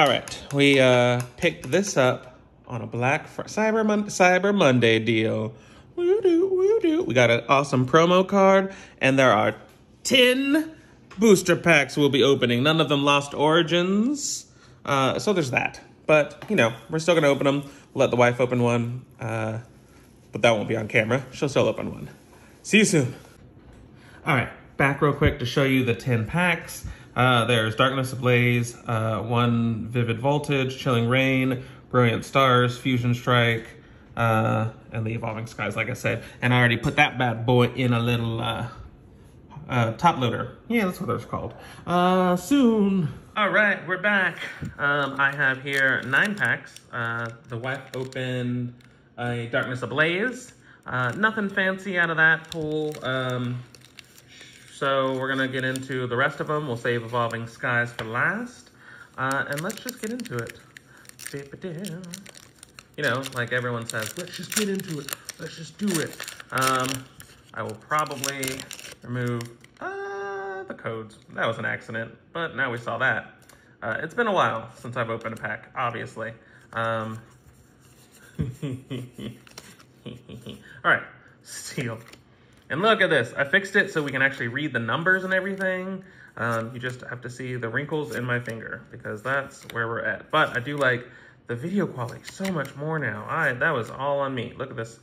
All right, we uh, picked this up on a Black Fr- Cyber Mon- Cyber Monday deal. We got an awesome promo card, and there are ten booster packs we'll be opening. None of them Lost Origins, uh, so there's that. But you know, we're still gonna open them. Let the wife open one, uh, but that won't be on camera. She'll still open one. See you soon. All right, back real quick to show you the 10 packs. Uh, there's Darkness Ablaze, uh, one Vivid Voltage, Chilling Reign, Brilliant Stars, Fusion Strike, uh, and the Evolving Skies, like I said. And I already put that bad boy in a little uh, uh, top loader. Yeah, that's what they're called. Uh, soon. All right, we're back. Um, I have here nine packs. Uh, the wife opened a Darkness Ablaze. Uh, nothing fancy out of that pool. Um, so we're gonna get into the rest of them. We'll save Evolving Skies for last. Uh, and let's just get into it. You know, like everyone says, let's just get into it. Let's just do it. Um, I will probably remove uh, the codes. That was an accident, but now we saw that. Uh, it's been a while since I've opened a pack, obviously. Um, All right, seal. And look at this. I fixed it so we can actually read the numbers and everything. Um, you just have to see the wrinkles in my finger because that's where we're at. But I do like the video quality so much more now. I That was all on me. Look at this.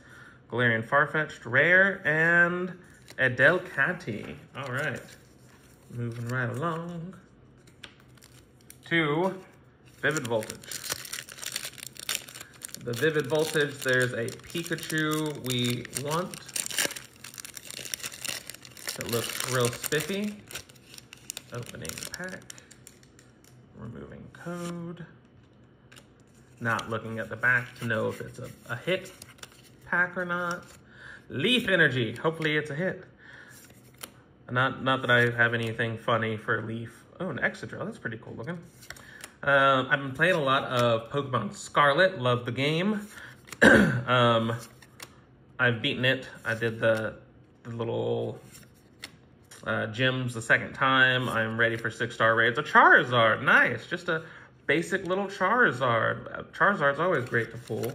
Galarian Farfetch'd, Rare, and Adelcati. All right. Moving right along to Vivid Voltage. The Vivid Voltage, there's a Pikachu we want. It looks real spiffy. Opening the pack. Removing code. Not looking at the back to know if it's a, a hit pack or not. Leaf Energy. Hopefully it's a hit. Not not that I have anything funny for Leaf. Oh, an Excadrill. That's pretty cool looking. Um, I've been playing a lot of Pokemon Scarlet. Love the game. um, I've beaten it. I did the, the little uh, gyms the second time. I'm ready for six star raids. A Charizard, nice. Just a basic little Charizard. Charizard's always great to pull.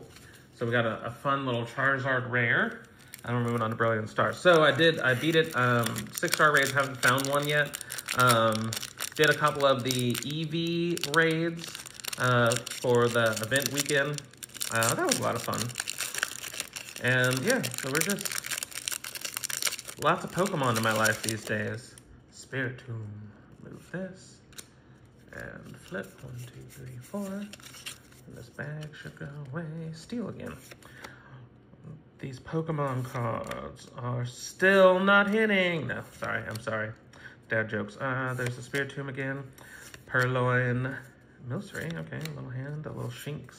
So we got a, a fun little Charizard rare. And we're moving on to Brilliant Stars. So I did, I beat it. Um, six star raids, haven't found one yet. Um, did a couple of the EV raids uh, for the event weekend. Uh, that was a lot of fun. And yeah, so we're just lots of Pokemon in my life these days. Spiritomb, move this and flip. One, two, three, four. And this bag should go away. Steal again. These Pokemon cards are still not hitting. No, sorry, I'm sorry. Dad jokes. Uh, there's the Spiritomb again. Purrloin. Milcery, okay, a little hand, a little Shinx.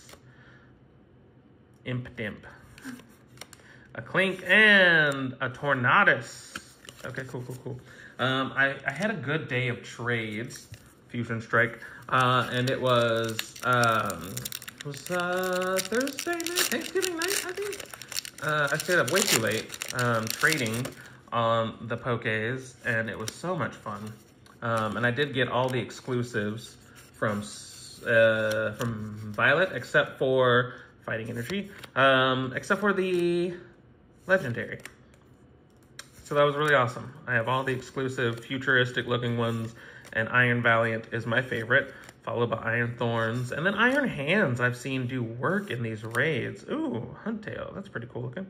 Impidimp. A Klink and a Tornadus. Okay, cool, cool, cool. Um, I, I had a good day of trades, Fusion Strike, uh, and it was, um, it was uh, Thursday night, Thanksgiving night, I think. Uh, I stayed up way too late um, trading on the Pokés, and it was so much fun. Um, and I did get all the exclusives from uh, from Violet, except for Fighting Energy, um, except for the Legendary. So that was really awesome. I have all the exclusive futuristic looking ones, and Iron Valiant is my favorite, followed by Iron Thorns, and then Iron Hands I've seen do work in these raids. Ooh, Huntail, that's pretty cool looking.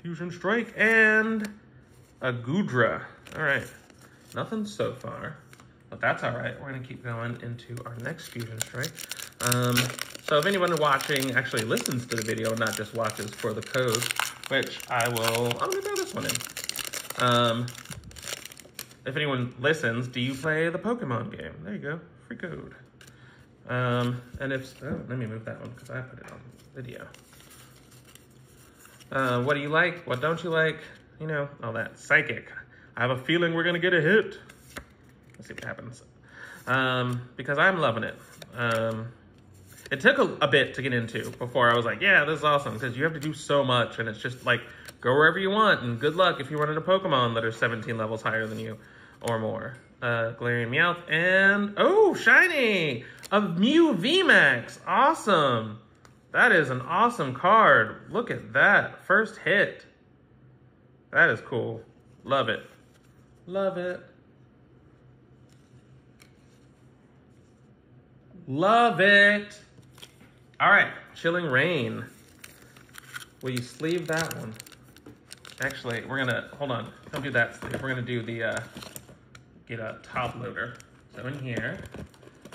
Fusion Strike, and a Goodra. All right, nothing so far, but that's all right. We're gonna keep going into our next Fusion Strike. Um, so if anyone watching actually listens to the video, not just watches for the code, which I will, I'm gonna throw this one in. Um, if anyone listens, do you play the Pokemon game? There you go, free code. Um, and if, oh, let me move that one because I put it on video. Uh, what do you like? What don't you like? You know, all that. Psychic. I have a feeling we're to get a hit. Let's see what happens. Um, because I'm loving it. Um, it took a, a, bit to get into before I was like, yeah, this is awesome. Because you have to do so much and it's just like, go wherever you want. And good luck if you run into a Pokemon that are 17 levels higher than you or more. Uh, Galarian Meowth and, oh, shiny! A Mew VMAX. Awesome. That is an awesome card. Look at that. First hit. That is cool. Love it. Love it. Love it. All right, Chilling Reign. Will you sleeve that one? Actually, we're gonna, hold on. Don't do that sleeve. We're gonna do the, uh, get a top loader. So in here,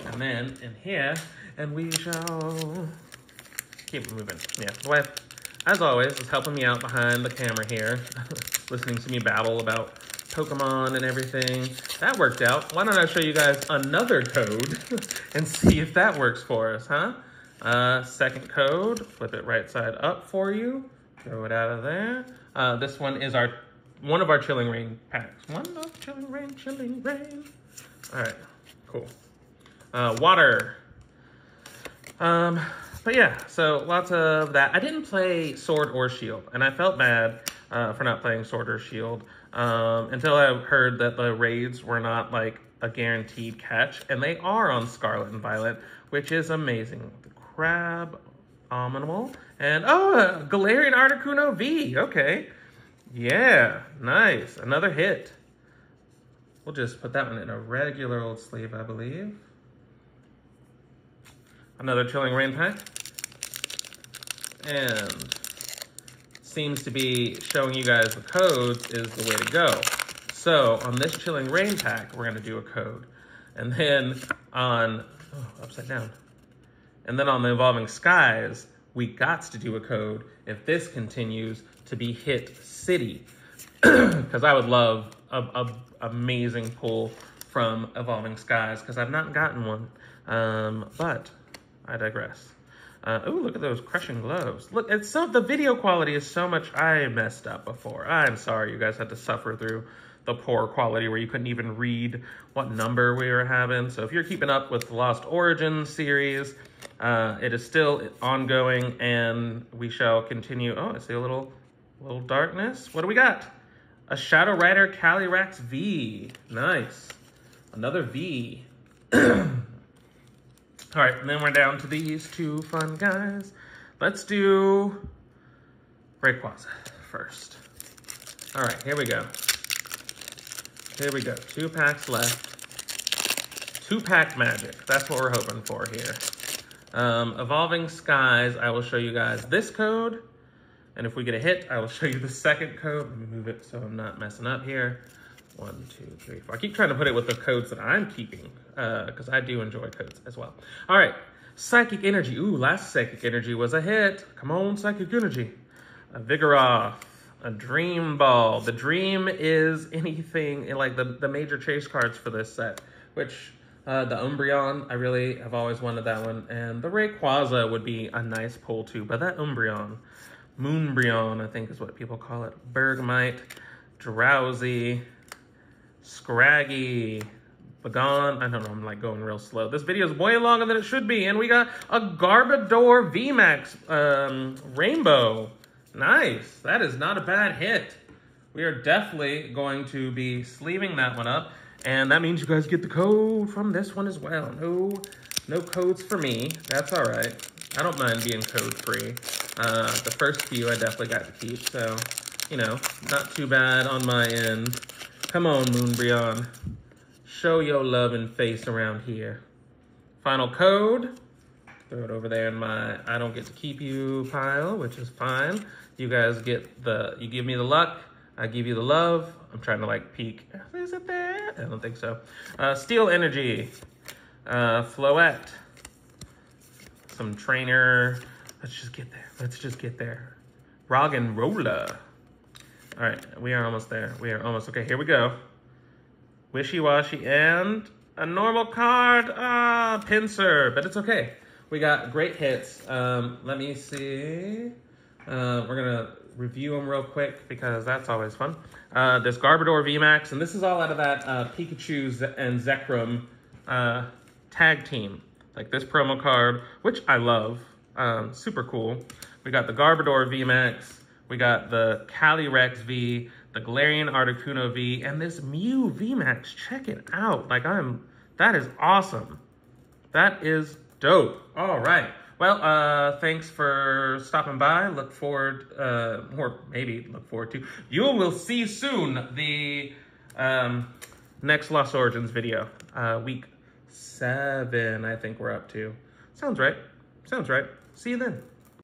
and then in here, and we shall keep moving. Yeah, wife, as always, is helping me out behind the camera here, listening to me babble about Pokemon and everything. That worked out. Why don't I show you guys another code and see if that works for us, huh? Uh, second code, flip it right side up for you. Throw it out of there. Uh, this one is our one of our Chilling Reign packs. One of Chilling Reign, Chilling Reign. All right, cool. Uh, water. Um, but yeah, so lots of that. I didn't play Sword or Shield, and I felt bad uh, for not playing Sword or Shield um, until I heard that the raids were not like a guaranteed catch, and they are on Scarlet and Violet, which is amazing. Crab, Omnimble, and oh, uh, Galarian Articuno V. Okay, yeah, nice, another hit. We'll just put that one in a regular old sleeve, I believe. Another Chilling Reign pack. And seems to be showing you guys the codes is the way to go. So on this Chilling Reign pack, we're gonna do a code. And then on, oh, upside down. And then on the Evolving Skies, we got to do a code if this continues to be hit city. Because I would love a, a, amazing pull from Evolving Skies because I've not gotten one. Um, but I digress. Uh, oh, look at those crushing gloves. Look, it's so the video quality is so much. I messed up before. I'm sorry you guys had to suffer through the poor quality where you couldn't even read what number we were having. So if you're keeping up with the Lost Origins series, uh, it is still ongoing and we shall continue. Oh, I see a little, little darkness. What do we got? A Shadow Rider Calyrex V. Nice. Another V. All right, and then we're down to these two fun guys. Let's do Rayquaza first. All right, here we go. Here we go. Two packs left. Two pack magic. That's what we're hoping for here. Um, Evolving Skies, I will show you guys this code. And if we get a hit, I will show you the second code. Let me move it so I'm not messing up here. One, two, three, four. I keep trying to put it with the codes that I'm keeping uh, because uh, I do enjoy codes as well. All right, Psychic Energy. Ooh, last Psychic Energy was a hit. Come on, Psychic Energy. A Vigoroth, a Dream Ball. The Dream is anything, like the, the major chase cards for this set, which uh, the Umbreon, I really have always wanted that one. And the Rayquaza would be a nice pull too, but that Umbreon, Moonbreon, I think is what people call it. Bergmite, Drowzee, Scraggy, Begone. I don't know, I'm like going real slow. This video is way longer than it should be. And we got a Garbodor VMAX um, Rainbow. Nice. That is not a bad hit. We are definitely going to be sleeving that one up. And that means you guys get the code from this one as well. No, no codes for me. That's all right. I don't mind being code free. Uh, the first few I definitely got to keep. So, you know, not too bad on my end. Come on, Moonbreon. Show your love and face around here. Final code. Throw it over there in my I don't get to keep you pile, which is fine. You guys get the, you give me the luck, I give you the love. I'm trying to like peek. Is it there? I don't think so. Uh, Steel Energy. Uh, Floette. Some trainer. Let's just get there. Let's just get there. Roggenrola. All right, we are almost there. We are almost, okay, here we go. Wishy-washy and a normal card. Ah, pincer, but it's okay. We got great hits. Um, let me see. Uh, we're gonna review them real quick because that's always fun. Uh, this Garbodor VMAX, and this is all out of that uh, Pikachu and Zekrom uh, tag team. Like this promo card, which I love. Um, super cool. We got the Garbodor VMAX, we got the Calyrex V, the Galarian Articuno V, and this Mew VMAX. Check it out. Like I'm, that is awesome. That is dope. All right. Well, uh, thanks for stopping by. Look forward, uh, or maybe look forward to. You will see soon the um, next Lost Origins video. Uh, week seven, I think we're up to. Sounds right. Sounds right. See you then.